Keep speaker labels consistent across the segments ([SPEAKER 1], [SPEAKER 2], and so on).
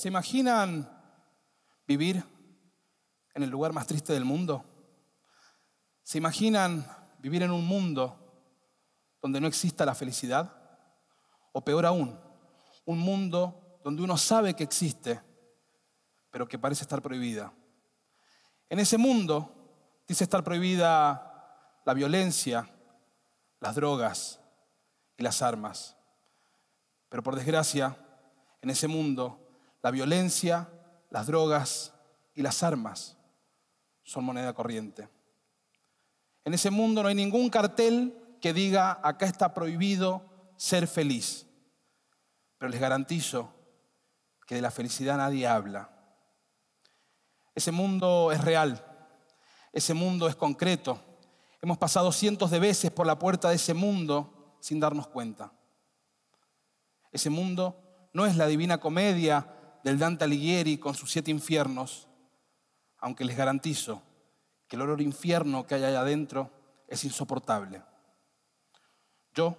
[SPEAKER 1] ¿Se imaginan vivir en el lugar más triste del mundo? ¿Se imaginan vivir en un mundo donde no exista la felicidad? O peor aún, un mundo donde uno sabe que existe, pero que parece estar prohibida. En ese mundo dice estar prohibida la violencia, las drogas y las armas. Pero por desgracia, en ese mundo, la violencia, las drogas y las armas son moneda corriente. En ese mundo no hay ningún cartel que diga acá está prohibido ser feliz. Pero les garantizo que de la felicidad nadie habla. Ese mundo es real, ese mundo es concreto. Hemos pasado cientos de veces por la puerta de ese mundo sin darnos cuenta. Ese mundo no es la divina comedia del Dante Alighieri con sus siete infiernos, aunque les garantizo que el olor infierno que hay allá adentro es insoportable. Yo,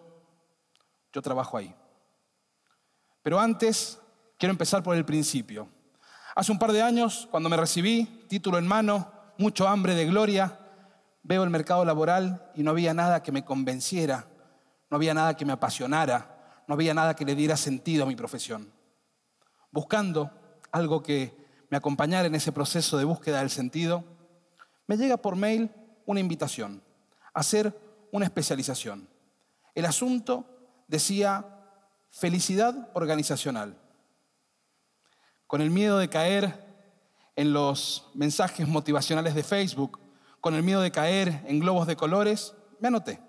[SPEAKER 1] yo trabajo ahí. Pero antes quiero empezar por el principio. Hace un par de años, cuando me recibí, título en mano, mucho hambre de gloria, veo el mercado laboral y no había nada que me convenciera, no había nada que me apasionara, no había nada que le diera sentido a mi profesión. Buscando algo que me acompañara en ese proceso de búsqueda del sentido, me llega por mail una invitación a hacer una especialización. El asunto decía felicidad organizacional con el miedo de caer en los mensajes motivacionales de Facebook, con el miedo de caer en globos de colores, me anoté.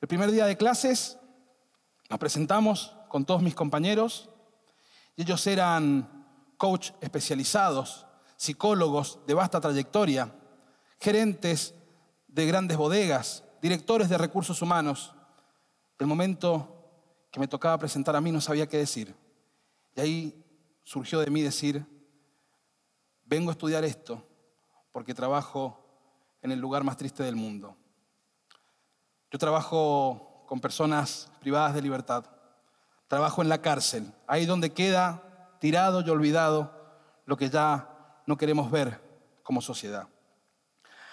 [SPEAKER 1] El primer día de clases nos presentamos con todos mis compañeros y ellos eran coach especializados, psicólogos de vasta trayectoria, gerentes de grandes bodegas, directores de recursos humanos. El momento que me tocaba presentar a mí no sabía qué decir. Y ahí surgió de mí decir, vengo a estudiar esto porque trabajo en el lugar más triste del mundo. Yo trabajo con personas privadas de libertad, trabajo en la cárcel, ahí donde queda tirado y olvidado lo que ya no queremos ver como sociedad.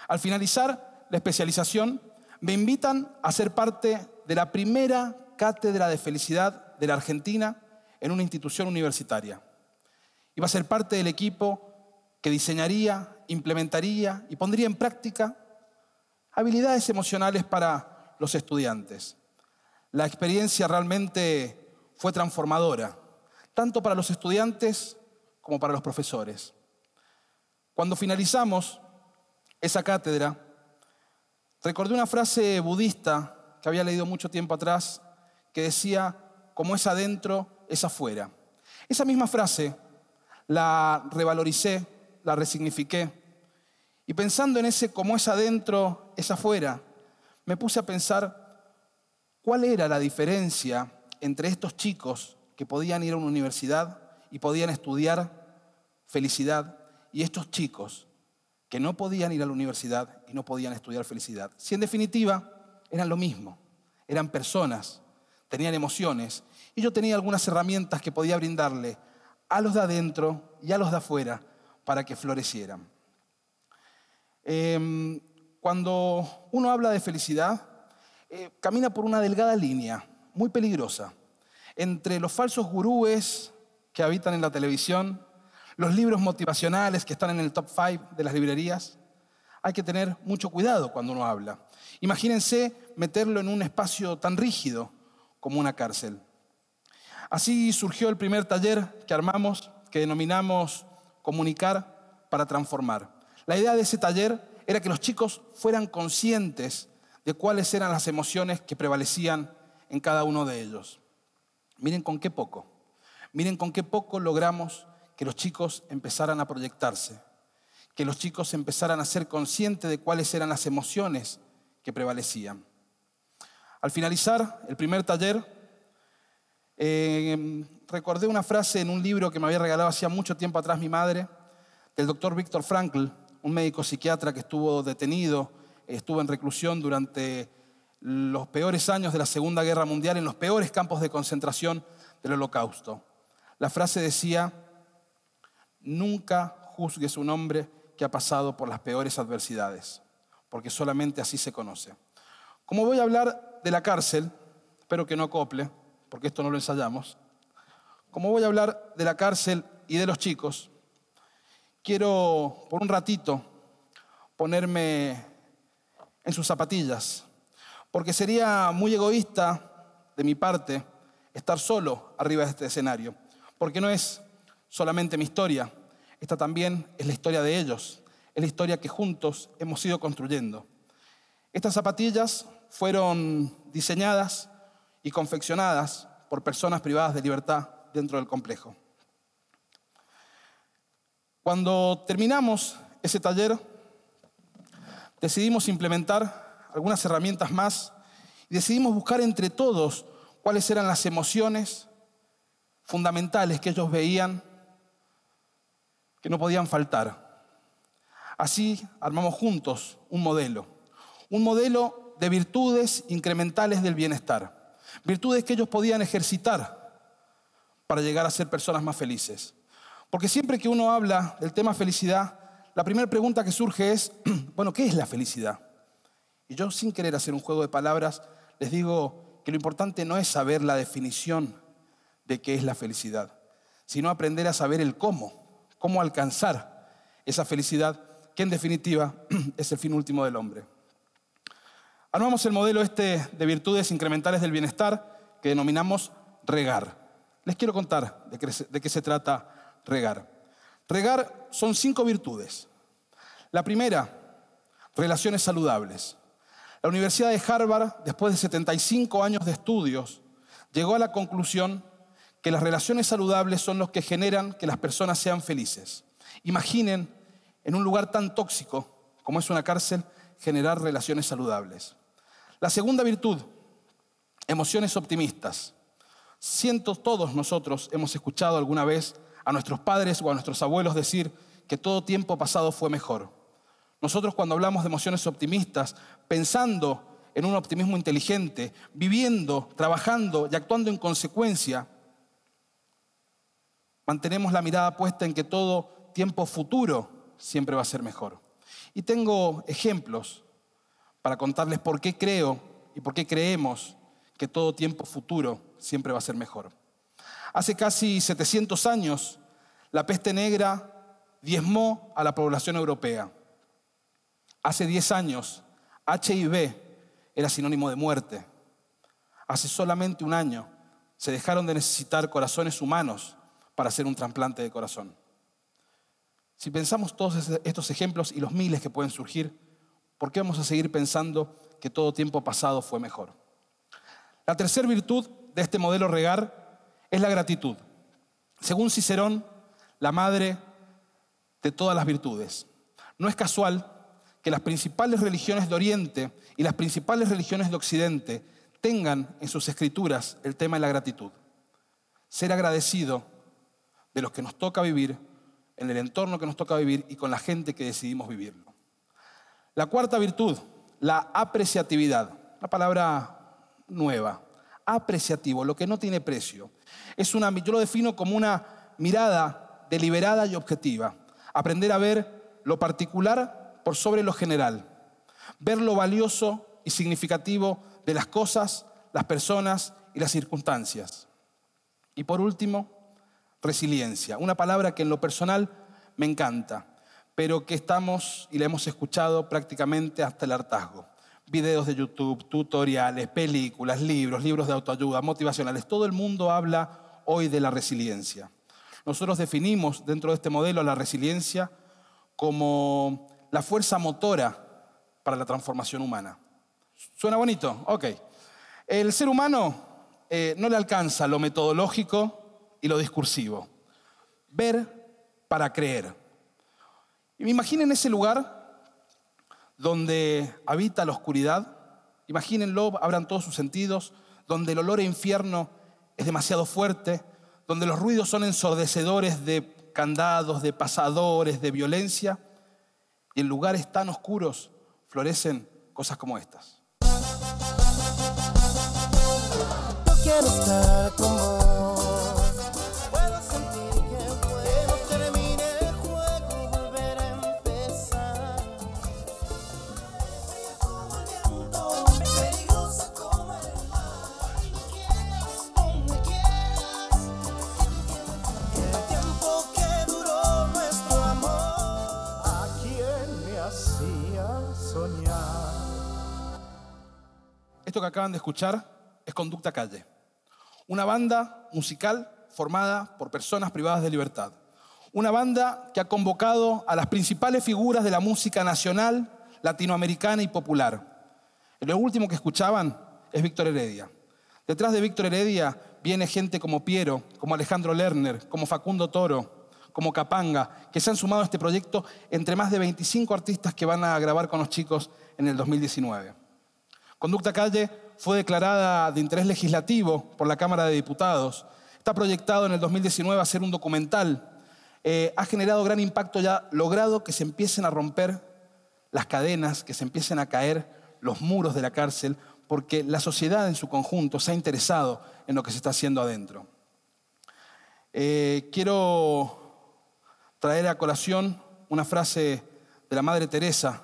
[SPEAKER 1] Al finalizar la especialización, me invitan a ser parte de la primera cátedra de felicidad de la Argentina en una institución universitaria. Iba a ser parte del equipo que diseñaría, implementaría y pondría en práctica habilidades emocionales para los estudiantes. La experiencia realmente fue transformadora, tanto para los estudiantes como para los profesores. Cuando finalizamos esa cátedra, recordé una frase budista que había leído mucho tiempo atrás, que decía, como es adentro, es afuera. Esa misma frase la revaloricé, la resignifiqué. Y pensando en ese como es adentro, es afuera, me puse a pensar cuál era la diferencia entre estos chicos que podían ir a una universidad y podían estudiar felicidad y estos chicos que no podían ir a la universidad y no podían estudiar felicidad. Si en definitiva eran lo mismo, eran personas, tenían emociones y yo tenía algunas herramientas que podía brindarle a los de adentro y a los de afuera para que florecieran. Em, cuando uno habla de felicidad, eh, camina por una delgada línea, muy peligrosa, entre los falsos gurúes que habitan en la televisión, los libros motivacionales que están en el top 5 de las librerías. Hay que tener mucho cuidado cuando uno habla. Imagínense meterlo en un espacio tan rígido como una cárcel. Así surgió el primer taller que armamos, que denominamos Comunicar para Transformar. La idea de ese taller era que los chicos fueran conscientes de cuáles eran las emociones que prevalecían en cada uno de ellos. Miren con qué poco, miren con qué poco logramos que los chicos empezaran a proyectarse, que los chicos empezaran a ser conscientes de cuáles eran las emociones que prevalecían. Al finalizar el primer taller, eh, recordé una frase en un libro que me había regalado hacía mucho tiempo atrás mi madre, del doctor Víctor Frankl, un médico psiquiatra que estuvo detenido, estuvo en reclusión durante los peores años de la Segunda Guerra Mundial, en los peores campos de concentración del Holocausto. La frase decía, Nunca juzgues un hombre que ha pasado por las peores adversidades, porque solamente así se conoce. Como voy a hablar de la cárcel, espero que no acople, porque esto no lo ensayamos, como voy a hablar de la cárcel y de los chicos, quiero por un ratito ponerme en sus zapatillas, porque sería muy egoísta de mi parte estar solo arriba de este escenario, porque no es solamente mi historia, esta también es la historia de ellos, es la historia que juntos hemos ido construyendo. Estas zapatillas fueron diseñadas y confeccionadas por personas privadas de libertad dentro del complejo. Cuando terminamos ese taller, decidimos implementar algunas herramientas más y decidimos buscar entre todos cuáles eran las emociones fundamentales que ellos veían que no podían faltar. Así armamos juntos un modelo, un modelo de virtudes incrementales del bienestar, virtudes que ellos podían ejercitar para llegar a ser personas más felices. Porque siempre que uno habla del tema felicidad, la primera pregunta que surge es, bueno, ¿qué es la felicidad? Y yo sin querer hacer un juego de palabras, les digo que lo importante no es saber la definición de qué es la felicidad, sino aprender a saber el cómo cómo alcanzar esa felicidad que en definitiva es el fin último del hombre. Armamos el modelo este de virtudes incrementales del bienestar que denominamos regar. Les quiero contar de qué, se trata regar. Regar son cinco virtudes. La primera, relaciones saludables. La Universidad de Harvard, después de 75 años de estudios, llegó a la conclusión que las relaciones saludables son los que generan que las personas sean felices. Imaginen en un lugar tan tóxico como es una cárcel generar relaciones saludables. La segunda virtud, emociones optimistas. Siento todos nosotros hemos escuchado alguna vez a nuestros padres o a nuestros abuelos decir que todo tiempo pasado fue mejor. Nosotros cuando hablamos de emociones optimistas, pensando en un optimismo inteligente, viviendo, trabajando y actuando en consecuencia, Mantenemos la mirada puesta en que todo tiempo futuro siempre va a ser mejor. Y tengo ejemplos para contarles por qué creo y por qué creemos que todo tiempo futuro siempre va a ser mejor. Hace casi 700 años, la peste negra diezmó a la población europea. Hace 10 años, HIV era sinónimo de muerte. Hace solamente un año se dejaron de necesitar corazones humanos para hacer un trasplante de corazón. Si pensamos todos estos ejemplos y los miles que pueden surgir, ¿por qué vamos a seguir pensando que todo tiempo pasado fue mejor? La tercera virtud de este modelo regar es la gratitud. Según Cicerón, la madre de todas las virtudes. No es casual que las principales religiones de Oriente y las principales religiones de Occidente tengan en sus escrituras el tema de la gratitud. Ser agradecido de los que nos toca vivir, en el entorno que nos toca vivir y con la gente que decidimos vivirlo. La cuarta virtud, la apreciatividad, una palabra nueva. Apreciativo, lo que no tiene precio. Es una, yo lo defino como una mirada deliberada y objetiva. Aprender a ver lo particular por sobre lo general. Ver lo valioso y significativo de las cosas, las personas y las circunstancias. Y por último, resiliencia, una palabra que en lo personal me encanta, pero que estamos y la hemos escuchado prácticamente hasta el hartazgo. Videos de YouTube, tutoriales, películas, libros, libros de autoayuda, motivacionales. Todo el mundo habla hoy de la resiliencia. Nosotros definimos dentro de este modelo la resiliencia como la fuerza motora para la transformación humana. ¿Suena bonito? Ok. El ser humano eh, no le alcanza lo metodológico y lo discursivo. Ver para creer. Imaginen ese lugar donde habita la oscuridad. Imagínenlo, abran todos sus sentidos, donde el olor a infierno es demasiado fuerte, donde los ruidos son ensordecedores de candados, de pasadores, de violencia, y en lugares tan oscuros florecen cosas como estas. Que acaban de escuchar es Conducta Calle, una banda musical formada por personas privadas de libertad. Una banda que ha convocado a las principales figuras de la música nacional, latinoamericana y popular. Lo último que escuchaban es Víctor Heredia. Detrás de Víctor Heredia viene gente como Piero, como Alejandro Lerner, como Facundo Toro, como Capanga, que se han sumado a este proyecto entre más de 25 artistas que van a grabar con los chicos en el 2019. Conducta Calle fue declarada de interés legislativo por la Cámara de Diputados. Está proyectado en el 2019 a ser un documental. Eh, ha generado gran impacto ya logrado que se empiecen a romper las cadenas, que se empiecen a caer los muros de la cárcel, porque la sociedad en su conjunto se ha interesado en lo que se está haciendo adentro. Eh, quiero traer a colación una frase de la Madre Teresa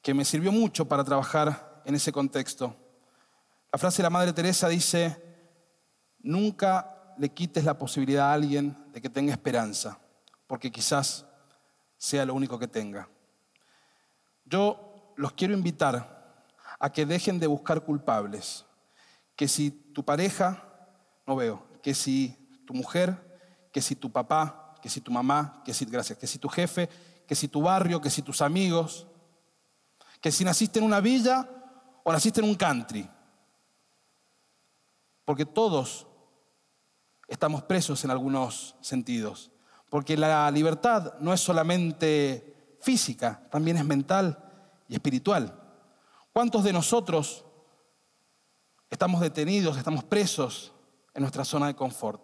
[SPEAKER 1] que me sirvió mucho para trabajar en ese contexto. La frase de la Madre Teresa dice, nunca le quites la posibilidad a alguien de que tenga esperanza, porque quizás sea lo único que tenga. Yo los quiero invitar a que dejen de buscar culpables, que si tu pareja, no veo, que si tu mujer, que si tu papá, que si tu mamá, que si, gracias, que si tu jefe, que si tu barrio, que si tus amigos, que si naciste en una villa o naciste en un country. Porque todos estamos presos en algunos sentidos. Porque la libertad no es solamente física, también es mental y espiritual. ¿Cuántos de nosotros estamos detenidos, estamos presos en nuestra zona de confort?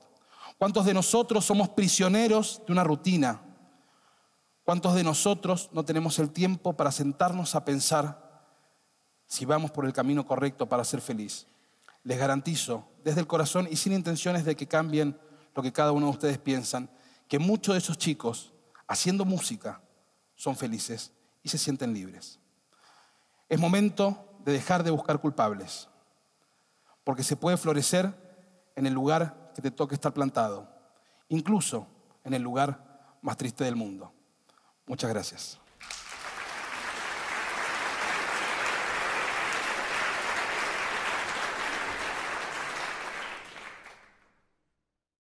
[SPEAKER 1] ¿Cuántos de nosotros somos prisioneros de una rutina? ¿Cuántos de nosotros no tenemos el tiempo para sentarnos a pensar si vamos por el camino correcto para ser feliz? Les garantizo, desde el corazón y sin intenciones de que cambien lo que cada uno de ustedes piensan, que muchos de esos chicos, haciendo música, son felices y se sienten libres. Es momento de dejar de buscar culpables, porque se puede florecer en el lugar que te toque estar plantado, incluso en el lugar más triste del mundo. Muchas gracias.